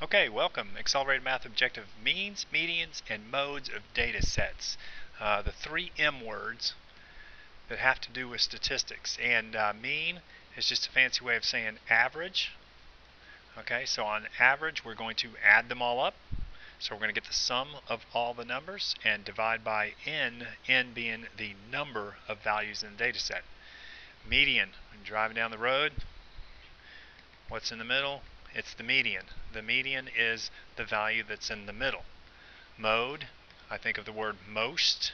Okay, welcome. Accelerated Math Objective means, medians, and modes of data sets. Uh, the three M words that have to do with statistics. And uh, mean is just a fancy way of saying average. Okay, so on average, we're going to add them all up. So we're going to get the sum of all the numbers and divide by n, n being the number of values in the data set. Median, when driving down the road, what's in the middle? It's the median. The median is the value that's in the middle. Mode, I think of the word most,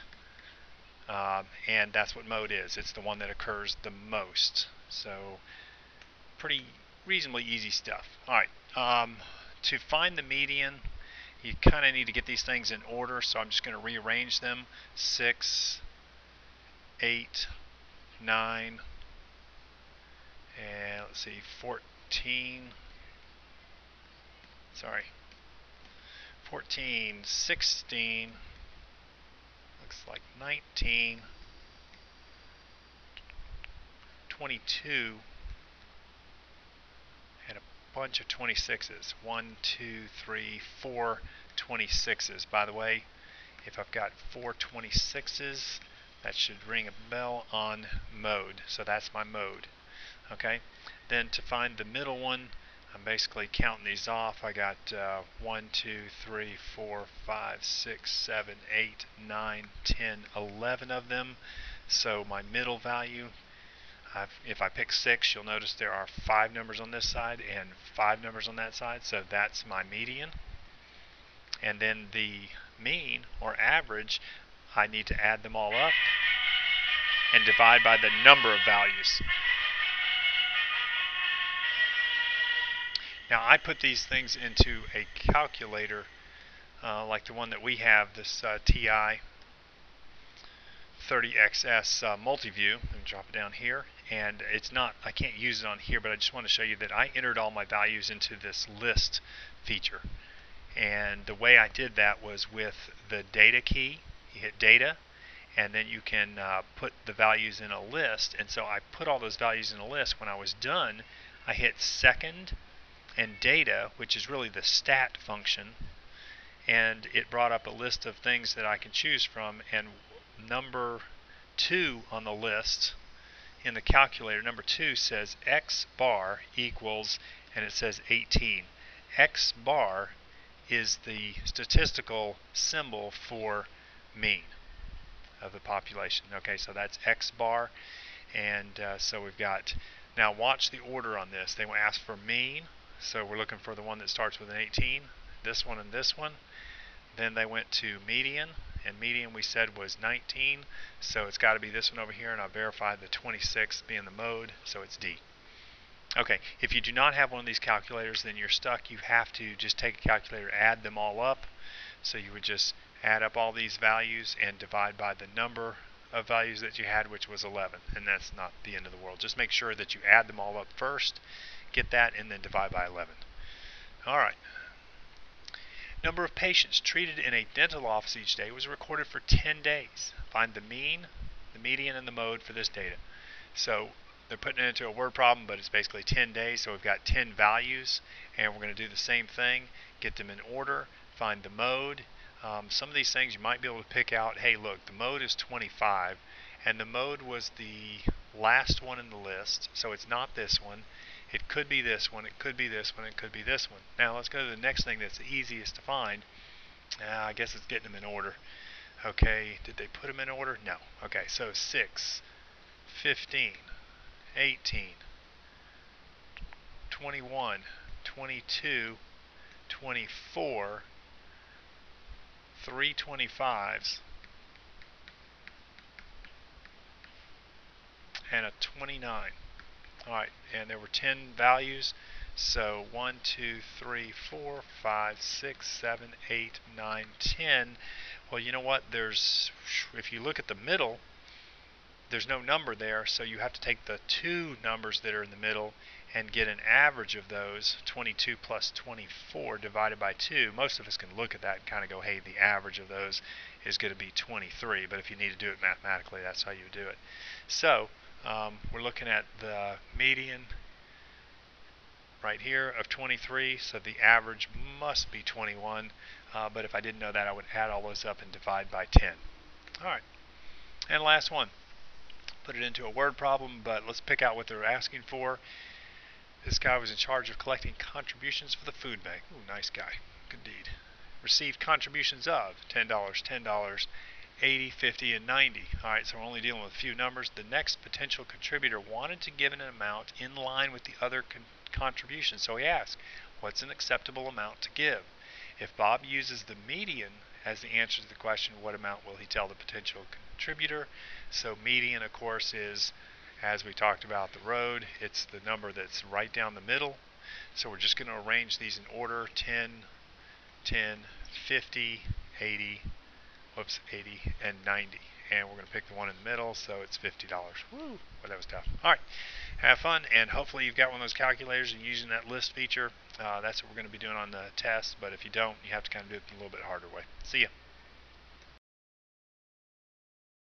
uh, and that's what mode is. It's the one that occurs the most. So pretty reasonably easy stuff. All right, um, to find the median, you kind of need to get these things in order, so I'm just going to rearrange them. 6, 8, 9, and let's see, 14, sorry, 14, 16, looks like 19, 22, and a bunch of 26s. 1, 2, 3, 4 26s. By the way, if I've got four 26s, that should ring a bell on mode. So that's my mode. Okay. Then to find the middle one, I'm basically counting these off. I got uh, 1, 2, 3, 4, 5, 6, 7, 8, 9, 10, 11 of them. So my middle value, I've, if I pick 6, you'll notice there are 5 numbers on this side and 5 numbers on that side. So that's my median. And then the mean or average, I need to add them all up and divide by the number of values. Now I put these things into a calculator uh, like the one that we have, this uh, TI 30XS uh, multi-view. Let me drop it down here. And it's not, I can't use it on here, but I just want to show you that I entered all my values into this list feature. And the way I did that was with the data key. You hit data, and then you can uh, put the values in a list. And so I put all those values in a list. When I was done, I hit second and data, which is really the stat function, and it brought up a list of things that I can choose from, and number two on the list in the calculator, number two says x bar equals, and it says 18. x bar is the statistical symbol for mean of the population. Okay, so that's x bar, and uh, so we've got, now watch the order on this. They will ask for mean, so we're looking for the one that starts with an 18, this one and this one. Then they went to median, and median we said was 19, so it's got to be this one over here, and I verified the 26 being the mode, so it's D. Okay, if you do not have one of these calculators, then you're stuck. You have to just take a calculator, add them all up. So you would just add up all these values and divide by the number of values that you had, which was 11. And that's not the end of the world. Just make sure that you add them all up first get that, and then divide by 11. All right. Number of patients treated in a dental office each day was recorded for 10 days. Find the mean, the median, and the mode for this data. So they're putting it into a word problem, but it's basically 10 days. So we've got 10 values, and we're going to do the same thing. Get them in order, find the mode. Um, some of these things you might be able to pick out, hey, look, the mode is 25, and the mode was the last one in the list, so it's not this one. It could be this one, it could be this one, it could be this one. Now let's go to the next thing that's the easiest to find. Uh, I guess it's getting them in order. Okay, did they put them in order? No. Okay, so 6, 15, 18, 21, 22, 24, 325s, and a 29. Alright, and there were 10 values. So 1, 2, 3, 4, 5, 6, 7, 8, 9, 10. Well, you know what? There's, if you look at the middle, there's no number there, so you have to take the two numbers that are in the middle and get an average of those, 22 plus 24 divided by 2. Most of us can look at that and kind of go, hey, the average of those is going to be 23. But if you need to do it mathematically, that's how you do it. So um, we're looking at the median right here of 23, so the average must be 21. Uh, but if I didn't know that, I would add all those up and divide by 10. All right, and last one. Put it into a word problem, but let's pick out what they're asking for. This guy was in charge of collecting contributions for the food bank. Ooh, nice guy. Good deed. Received contributions of $10, $10, 80, 50, and 90. Alright, so we're only dealing with a few numbers. The next potential contributor wanted to give an amount in line with the other con contributions. So he asked, what's an acceptable amount to give? If Bob uses the median as the answer to the question, what amount will he tell the potential contributor? So median, of course, is, as we talked about the road, it's the number that's right down the middle. So we're just going to arrange these in order, 10, 10, 50, 80, whoops, 80 and 90. And we're going to pick the one in the middle, so it's $50. Woo! Well, that was tough. All right, have fun, and hopefully you've got one of those calculators and using that list feature. Uh, that's what we're going to be doing on the test, but if you don't, you have to kind of do it a little bit harder way. See ya.